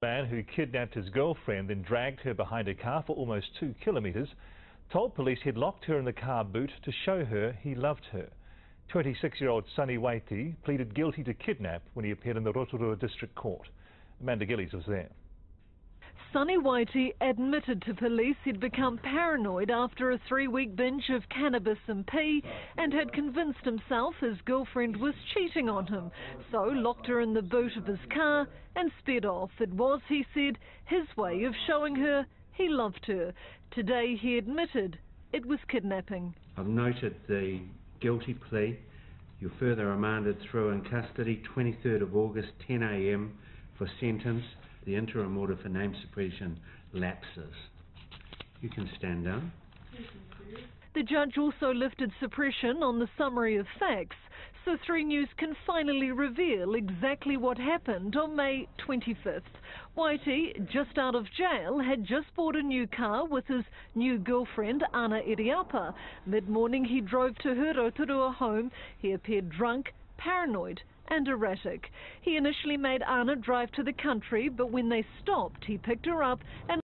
man who kidnapped his girlfriend then dragged her behind a car for almost two kilometres told police he'd locked her in the car boot to show her he loved her. 26-year-old Sunny Waiti pleaded guilty to kidnap when he appeared in the Rotorua District Court. Amanda Gillies was there. Sunny Waiti admitted to police he'd become paranoid after a three-week binge of cannabis and P and had convinced himself his girlfriend was cheating on him, so locked her in the boot of his car and sped off. It was, he said, his way of showing her he loved her. Today he admitted it was kidnapping. I've noted the guilty plea. You're further remanded through in custody 23rd of August 10am for sentence the interim order for name suppression lapses. You can stand down. The judge also lifted suppression on the summary of facts, so 3 News can finally reveal exactly what happened on May 25th. Waiti, just out of jail, had just bought a new car with his new girlfriend, Anna Iriapa. Mid-morning he drove to her Rotorua home. He appeared drunk, paranoid and erratic. He initially made Anna drive to the country, but when they stopped, he picked her up and